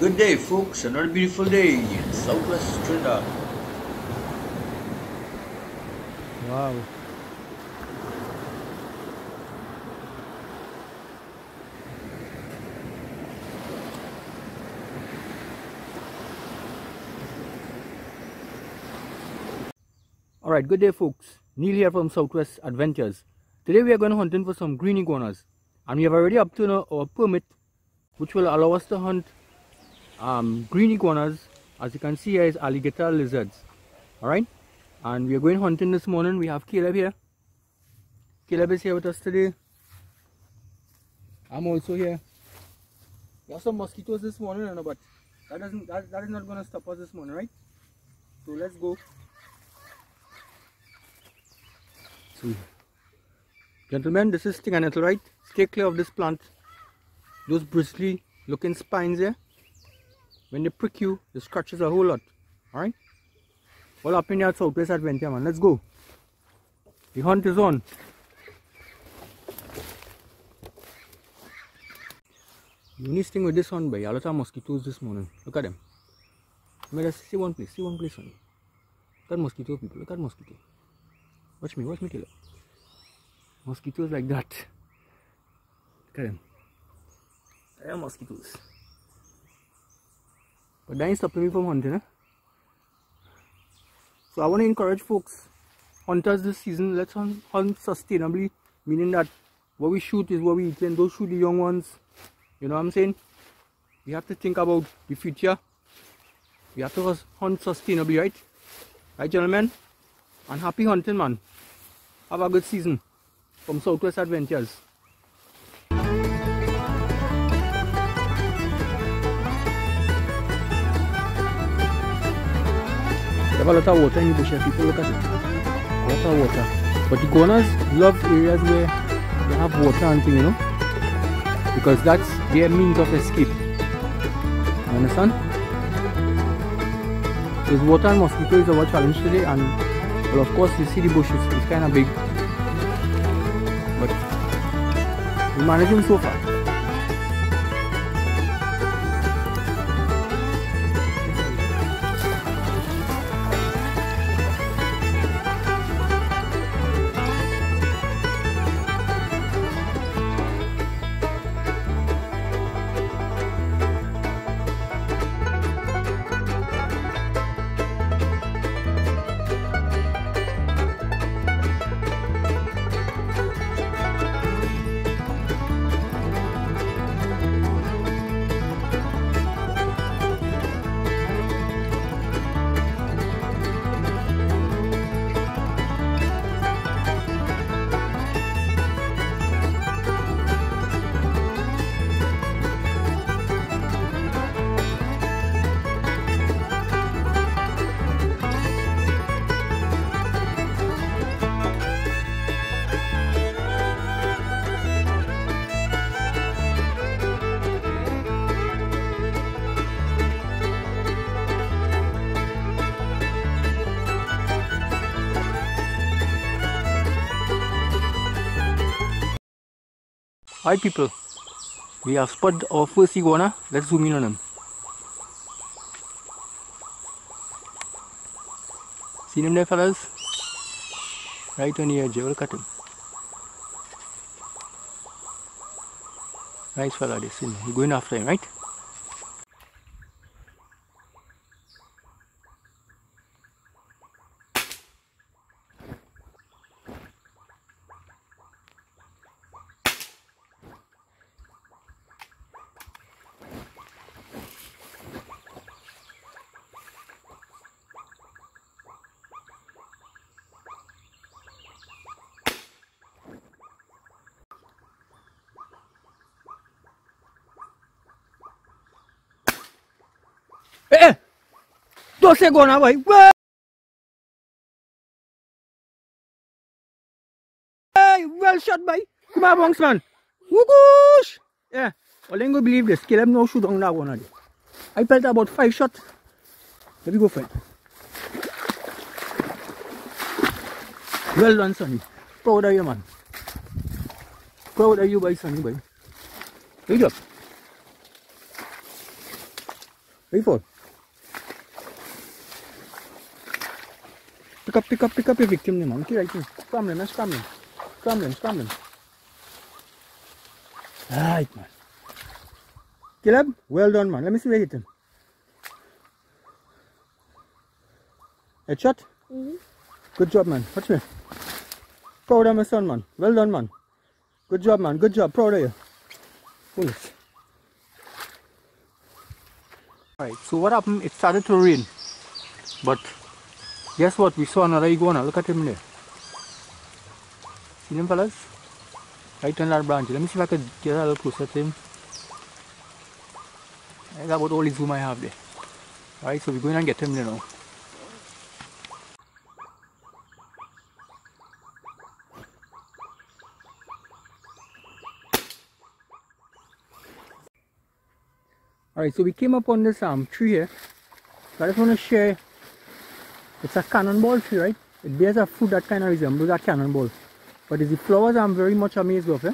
Good day, folks. Another beautiful day in Southwest Trinidad. Wow. Alright, good day folks. Neil here from Southwest Adventures. Today we are going hunting for some green iguanas. And we have already obtained our permit which will allow us to hunt um, green iguanas. As you can see here is alligator lizards. Alright? And we are going hunting this morning. We have Caleb here. Caleb is here with us today. I'm also here. We have some mosquitoes this morning, but that doesn't that, that is not gonna stop us this morning, right? So let's go. So, gentlemen, this is stinging nettle, right? Stay clear of this plant. Those bristly looking spines here. When they prick you, it scratches a whole lot. Alright? All up in your southwest adventure, man. Let's go. The hunt is on. Unique thing with this one, boy. A lot of mosquitoes this morning. Look at them. Let me just see one place. See one place, honey. Look at mosquito, people. Look at mosquito. Watch me, watch me kill it. Mosquitoes like that. Look at them. There are mosquitoes. But that ain't stopping me from hunting, eh? So I want to encourage folks, hunters this season, let's hunt, hunt sustainably, meaning that what we shoot is what we eat and don't shoot the young ones. You know what I'm saying? We have to think about the future. We have to hunt sustainably, right? Right, gentlemen? And happy hunting, man. Have a good season from Southwest Adventures. A lot of water in the bush here, people look at it. A lot of water. But the iguanas love areas where they have water and thing, you know. Because that's their means of escape. You understand? There's water and mosquitoes is our challenge today and well of course you see the bushes, it's kinda big. But we're managing so far. Hi people, we have spotted our first iguana. Let's zoom in on him. See him there fellas? Right on the edge, look at him. Nice fella this, He's going after him, right? Eh! Dos segundos, boy. Hey, well shot, boy. Come on, bunks, man. Whoosh! Yeah. Gonna believe this. Caleb no shoot on that one. I felt about five shots. Let me go, friend. Well done, Sonny. Proud of you, man. Proud of you, boy, Sonny, boy. Good job. Ready Pick up, pick up, pick up your victim, man. Okay, right here. Scramble him, scramble him. Scramble him, scramble him. Right, man. Caleb, well done, man. Let me see where you hit him. Headshot? Mm-hmm. Good job, man. Watch me. Proud of my son, man. Well done, man. Good job, man. Good job. Proud of you. Bullets. Alright, so what happened? It started to rain. But guess what? We saw another iguana. Look at him there. See them fellas? Right on that branch. Let me see if I could get a little closer to him. That's about all the zoom I have there. Alright, so we're going and get him there now. Alright, so we came up on this um tree here. So I just want to share. It's a cannonball tree, right? It bears a fruit that kind of resembles a cannonball. But the flowers I'm very much amazed of. Eh?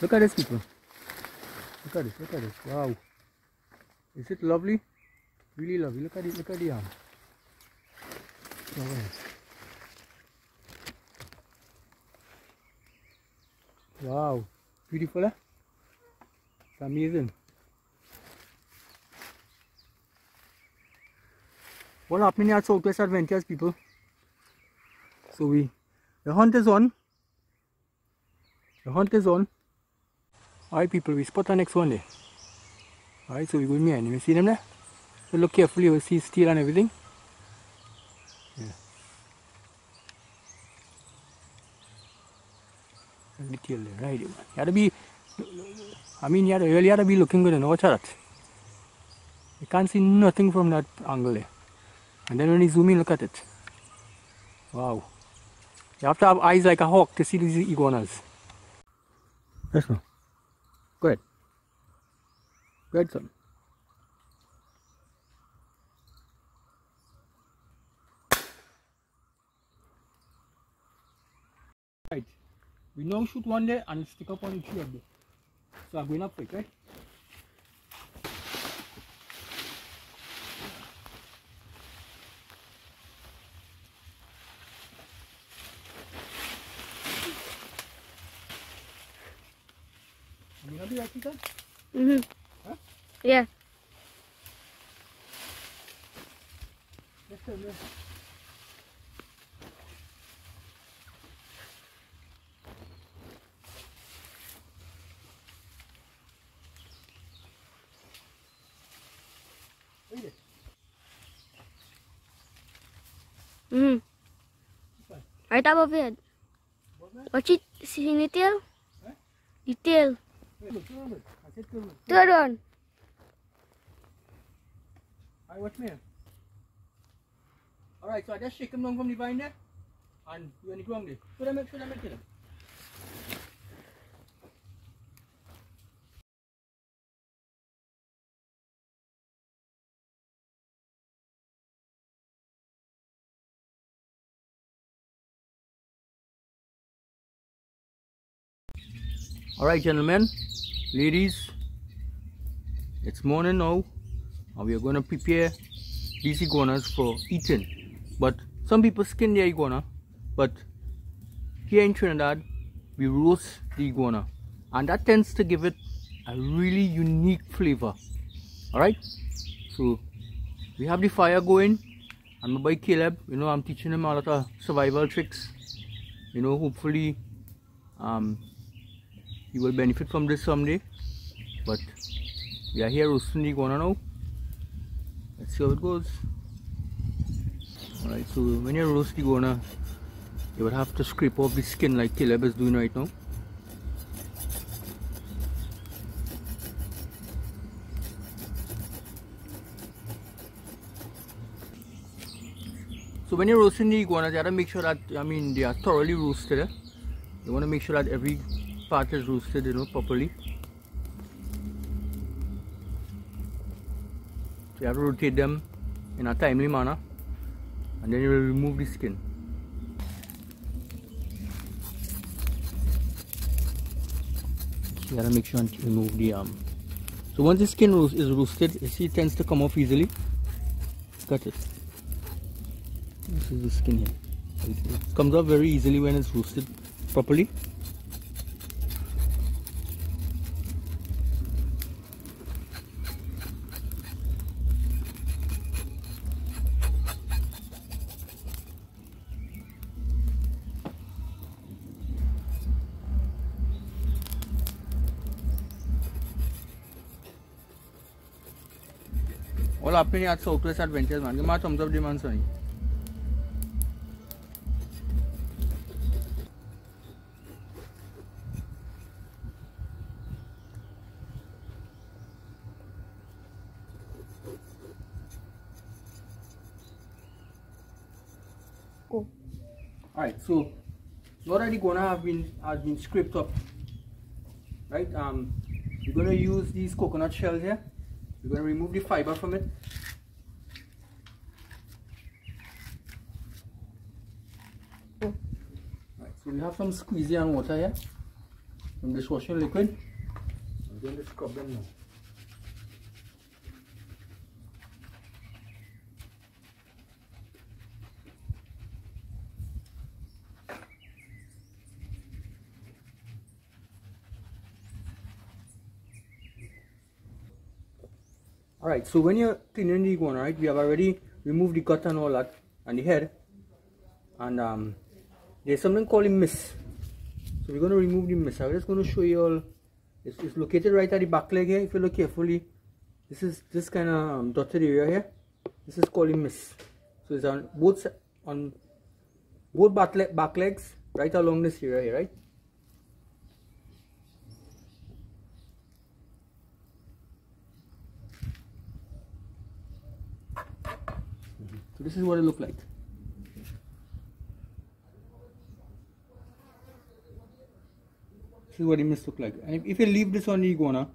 Look at this, people. Look at this, look at this. Wow. Is it lovely? Really lovely. Look at it, look at the um. flowers. Wow. Beautiful, eh? It's amazing. What happening at Southwest Adventures people. So we the hunt is on. The hunt is on. Alright people we spot the next one there alright so we go near you see them there? So look carefully you will see steel and everything. Yeah. Detail there right you to be I mean you have to really to be looking good and watch that you can't see nothing from that angle there and then when you zoom in, look at it. Wow. You have to have eyes like a hawk to see these iguanas. Yes, no. Go ahead. Go ahead, son. Right. We now shoot one there and stick up on the tree up there. So I'm going up quick, right? You gonna be right, Peter? Mm-hmm. Huh? Yeah. Yes, sir, yes. Read it. Mm-hmm. Fine. Right above it. What, man? One. Alright, watch me. Alright, so I just shake them down from the vine there. And you on the ground there. Should I make should I make it? Alright gentlemen, ladies, it's morning now and we are going to prepare these iguanas for eating. But some people skin their iguana, but here in Trinidad we roast the iguana and that tends to give it a really unique flavor. Alright, so we have the fire going and my boy Caleb, you know, I'm teaching him a lot of survival tricks. You know, hopefully um, he will benefit from this someday. But we are here roasting the iguana now. Let's see how it goes. Alright, so when you roast the iguana, you will have to scrape off the skin like Caleb is doing right now. So when you're roasting the iguanas, you to make sure that, I mean, they are thoroughly roasted. Eh? You want to make sure that every part is roasted, you know, properly. So you have to rotate them in a timely manner and then you will remove the skin. You gotta make sure to remove the um So once the skin is roasted, you see it tends to come off easily. Cut it. This is the skin here. It comes off very easily when it's roasted properly. All up in at Southwest Adventures, man. Give me a thumbs up, the man, son. Go. Alright, so now that the gonna have been has been scraped up, right? Um, we're gonna use these coconut shells here. We're gonna remove the fiber from it. Have some squeezy and water here, some dishwashing liquid. I'm going to scrub them now. Alright, so when you're cleaning the iguana, right, we have already removed the gut and all that, and the head. And um, there's something called a mist. So we're going to remove the mist. I'm just going to show you all. It's, it's located right at the back leg here. If you look carefully, this is this kind of um, dotted area here. This is called a mist. So it's on both on both back, back legs, right along this area here, right? So this is what it looked like. This is what it must look like. And if, you leave this on the iguana,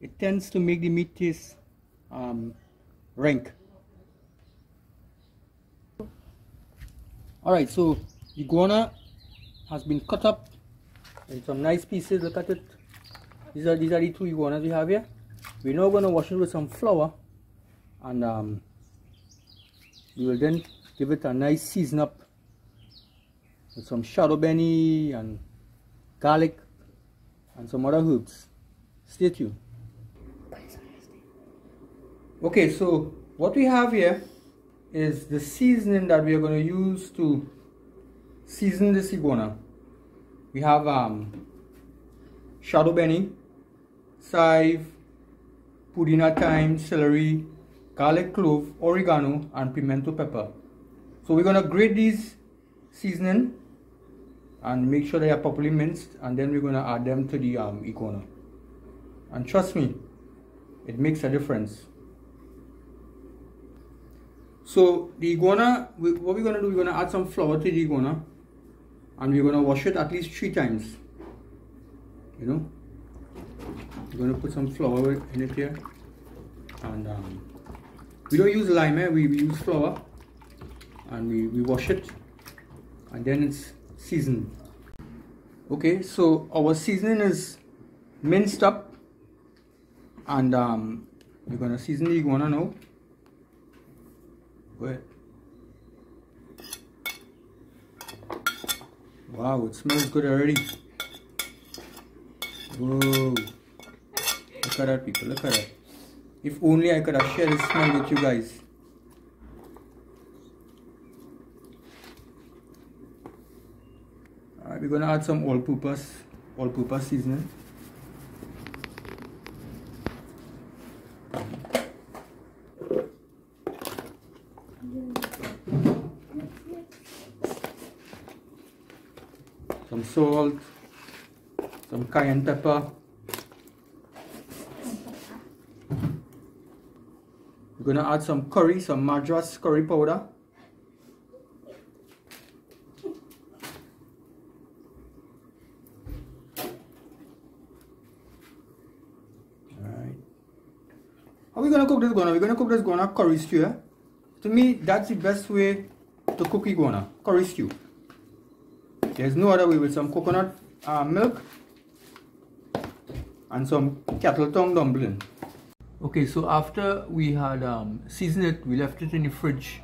it tends to make the meat taste um, rank. Alright, so iguana has been cut up in some nice pieces. Look at it. These are these are the two iguanas we have here. We're now going to wash it with some flour and um, we will then give it a nice season up with some shadow benny and garlic and some other herbs. Stay tuned. Okay, so what we have here is the seasoning that we are going to use to season this iguana. We have um, shadow benny, chive, pudina thyme, celery, garlic clove, oregano, and pimento pepper. So we're gonna grate these seasoning and make sure they are properly minced and then we're gonna add them to the um, iguana. And trust me, it makes a difference. So the iguana, what we're gonna do, we're gonna add some flour to the iguana and we're gonna wash it at least three times. You know, we're gonna put some flour in it here and um, we don't use lime eh? we, we use flour and we, we wash it and then it's seasoned okay so our seasoning is minced up and um, we're gonna season the iguana now ahead. Wow it smells good already. Whoa. Look at that people look at that. If only I could have shared this smell with you guys. Alright, we're gonna add some all-purpose, all-purpose seasoning. Some salt, some cayenne pepper. We're gonna add some curry, some Madras curry powder. Alright. How are we gonna cook this guana? We're gonna cook this guana curry stew. Eh? To me, that's the best way to cook iguana, curry stew. There's no other way with some coconut uh, milk and some kettle tongue dumpling. Okay, so after we had um, seasoned it, we left it in the fridge,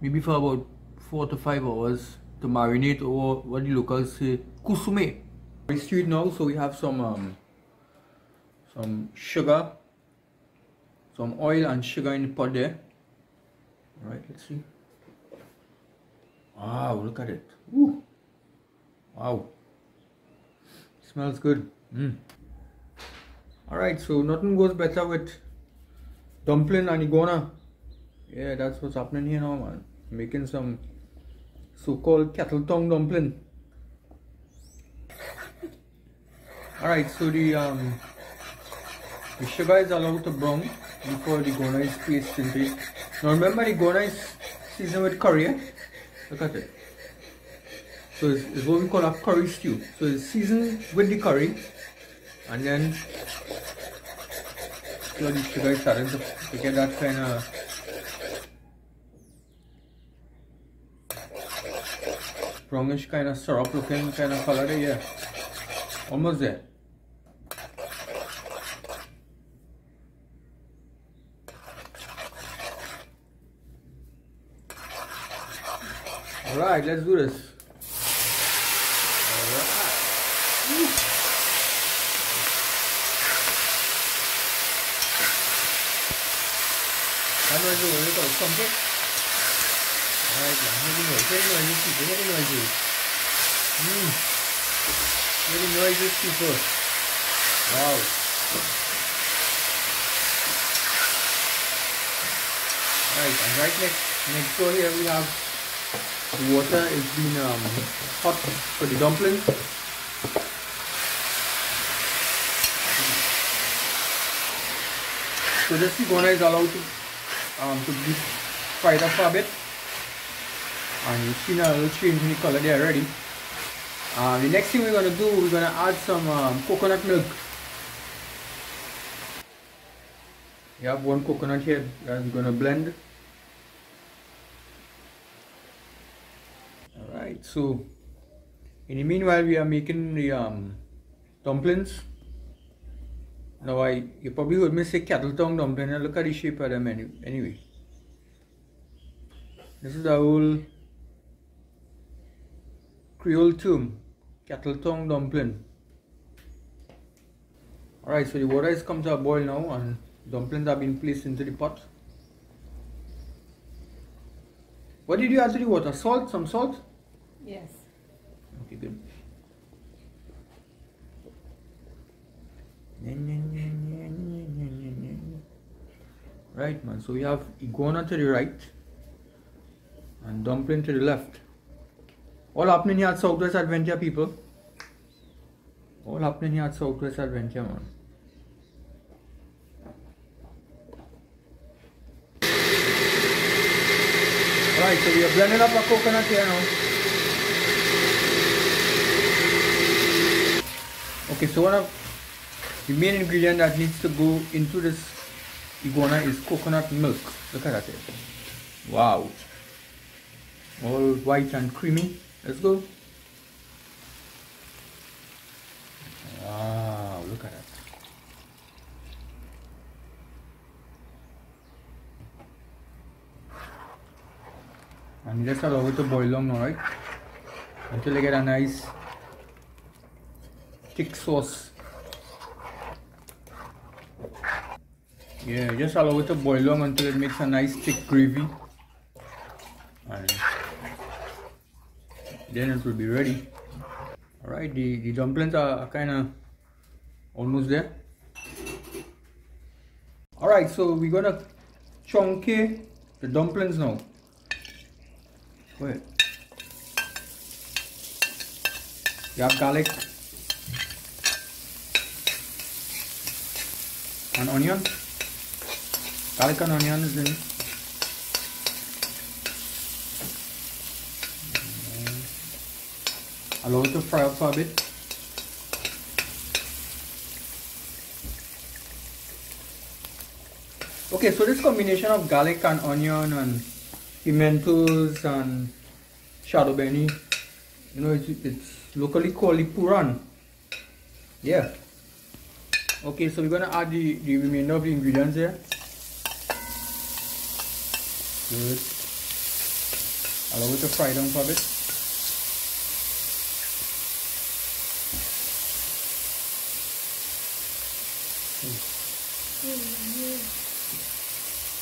maybe for about four to five hours to marinate or what the locals say, kusume. We stew it now, so we have some um, some sugar, some oil and sugar in the pot there. All right, let's see. Wow, look at it. Ooh. Wow. Smells good. Mm. Alright, so nothing goes better with dumpling and iguana. Yeah, that's what's happening here now, man. Making some so-called kettle tongue dumpling. Alright, so the um the sugar is allowed to brown before the iguana is placed into it. Now remember the iguana is seasoned with curry, eh? Look at it. So it's, it's, what we call a curry stew. So it's seasoned with the curry and then you the sugar is starting to, to get that kind of brownish kind of syrup looking kind of color there, yeah. Almost there. Alright, let's do this. Alright. That noise is really good. Something. Alright, yeah. Maybe noise. Very noisy people. Very noisy. Mmm. Very noisy people. Wow. Alright, and right next next door here we have water is being um, hot for the dumplings. So this iguana is allowed to um, to be fried up a bit. And you've seen a little change in the color there already. Uh, the next thing we're going to do, we're going to add some um, coconut milk. You have one coconut here that we're going to blend. Right so in the meanwhile we are making the um, dumplings now I you probably heard me say cattle tongue dumpling and look at the shape of them anyway this is the whole Creole term cattle tongue dumpling alright so the water has come to a boil now and dumplings have been placed into the pot what did you add to the water? Salt? Some salt? Yes. Okay, good. Right, man. So we have iguana to the right and dumpling to the left. All happening here at Southwest Adventure, people. All happening here at Southwest Adventure, man. Alright, so we are blending up our coconut here now. Okay, so one of the main ingredient that needs to go into this iguana is coconut milk. Look at that. Wow. All white and creamy. Let's go. Wow, look at that. And just allow it to boil long now, right? Until I get a nice thick sauce. Yeah, just allow it to boil long until it makes a nice thick gravy. And then it will be ready. Alright, the, the dumplings are kind of almost there. Alright, so we're gonna chunkay the dumplings now. Ahead. You have garlic, an onion. Garlic and onion is in allow it to fry up for a bit. Okay so this combination of garlic and onion and pimentos and shadow benny you know it's, it's locally called puran yeah Okay, so we're gonna add the, the remainder of the ingredients here. Good. Allow it to fry down for a bit.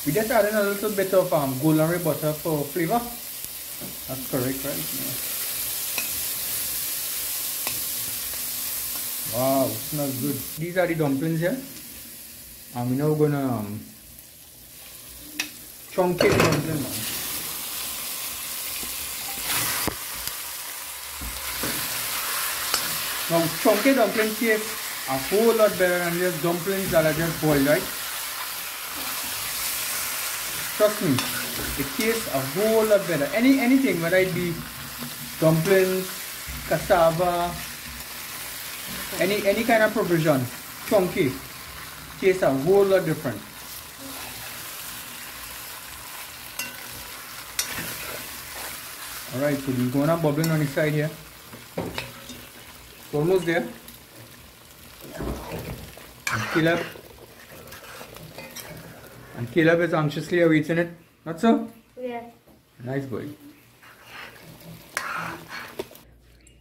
We just added a little bit of um, golden butter for flavor. That's correct, right? Yeah. Wow, smells good. These are the dumplings here. And we're now gonna um, chunkay the dumpling now. Chunkay dumpling taste a whole lot better than just dumplings that are just boiled, right? Trust me, it tastes a whole lot better. Any anything, whether it be dumplings, cassava, any any kind of provision, chunkay, tastes a whole lot different. Alright, so we're going to bubbling on the side here. It's almost there. And Caleb. And Caleb is anxiously awaiting it. Not so? Yeah. Nice boy.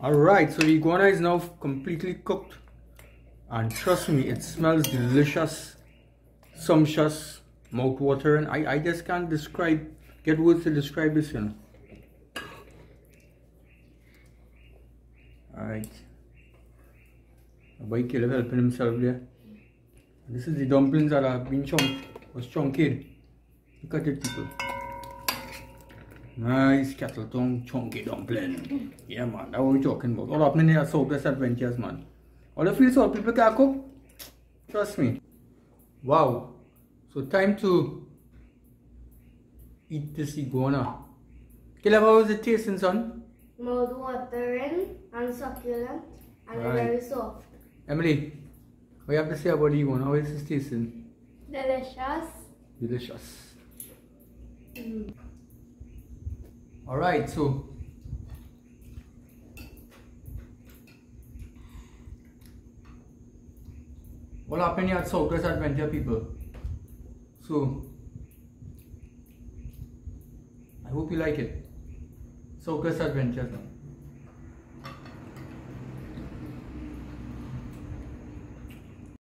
Alright, so the iguana is now completely cooked. And trust me, it smells delicious, sumptuous, mouth-watering. I, I just can't describe, get words to describe this, you know. Alright. Boy Caleb helping himself there. This is the dumplings that have been chunked, was chunked. Look at it, people. Nice kettle tongue chunkay dumpling. Yeah, man, that's what we're talking about. All happening here at Southwest Adventures, man. All the free so people can cook. Trust me. Wow. So time to eat this iguana. Caleb, how is it tasting, son? Mouth watering and succulent and Right. very soft. Emily, what you have to say about the iguana? How is it tasting? Delicious. Delicious. Mm. Alright, so what happened here at Southwest Adventure people? So I hope you like it. Southwest Adventures now.